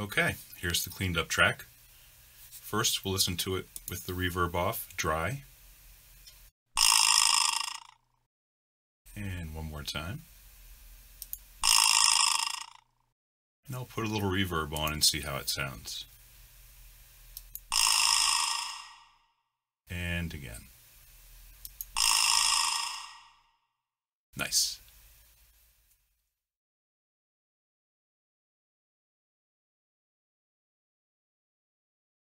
Okay, here's the cleaned up track. First, we'll listen to it with the reverb off, dry. And one more time. And I'll put a little reverb on and see how it sounds. And again.